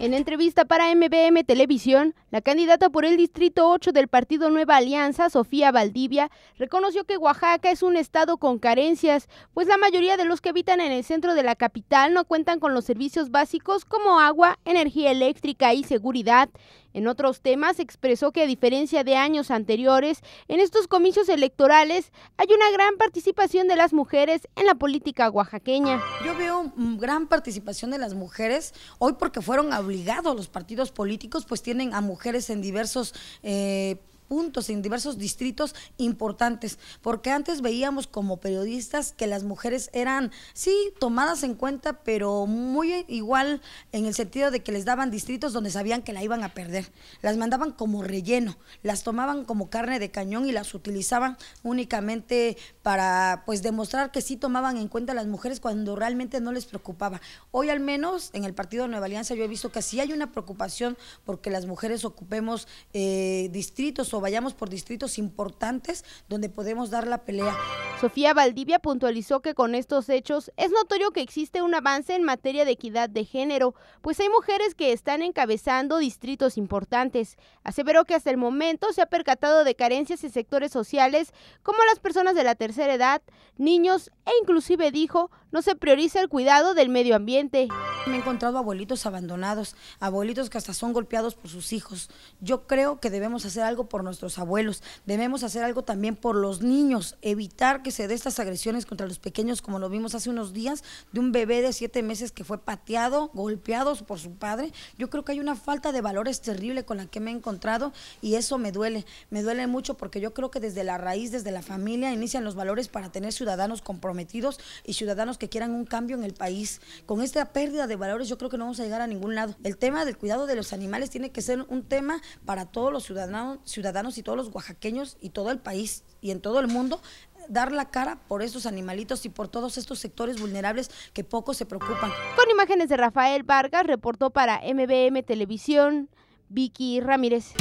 En entrevista para MBM Televisión, la candidata por el Distrito 8 del Partido Nueva Alianza, Sofía Valdivia, reconoció que Oaxaca es un estado con carencias, pues la mayoría de los que habitan en el centro de la capital no cuentan con los servicios básicos como agua, energía eléctrica y seguridad. En otros temas, expresó que a diferencia de años anteriores, en estos comicios electorales hay una gran participación de las mujeres en la política oaxaqueña. Yo veo gran participación de las mujeres hoy porque fueron obligados los partidos políticos, pues tienen a mujeres en diversos... Eh, puntos en diversos distritos importantes, porque antes veíamos como periodistas que las mujeres eran, sí, tomadas en cuenta, pero muy igual en el sentido de que les daban distritos donde sabían que la iban a perder. Las mandaban como relleno, las tomaban como carne de cañón y las utilizaban únicamente para pues demostrar que sí tomaban en cuenta a las mujeres cuando realmente no les preocupaba. Hoy al menos en el Partido Nueva Alianza yo he visto que sí hay una preocupación porque las mujeres ocupemos eh, distritos o vayamos por distritos importantes donde podemos dar la pelea. Sofía Valdivia puntualizó que con estos hechos es notorio que existe un avance en materia de equidad de género, pues hay mujeres que están encabezando distritos importantes. Aseveró que hasta el momento se ha percatado de carencias en sectores sociales como las personas de la tercera edad, niños e inclusive dijo no se prioriza el cuidado del medio ambiente. Me he encontrado abuelitos abandonados, abuelitos que hasta son golpeados por sus hijos. Yo creo que debemos hacer algo por nuestros abuelos, debemos hacer algo también por los niños, evitar que se dé estas agresiones contra los pequeños, como lo vimos hace unos días, de un bebé de siete meses que fue pateado, golpeado por su padre. Yo creo que hay una falta de valores terrible con la que me he encontrado y eso me duele, me duele mucho porque yo creo que desde la raíz, desde la familia, inician los valores para tener ciudadanos comprometidos y ciudadanos que quieran un cambio en el país. Con esta pérdida de valores, yo creo que no vamos a llegar a ningún lado. El tema del cuidado de los animales tiene que ser un tema para todos los ciudadanos, ciudadanos y todos los oaxaqueños y todo el país y en todo el mundo dar la cara por esos animalitos y por todos estos sectores vulnerables que poco se preocupan. Con imágenes de Rafael Vargas, reportó para MBM Televisión, Vicky Ramírez.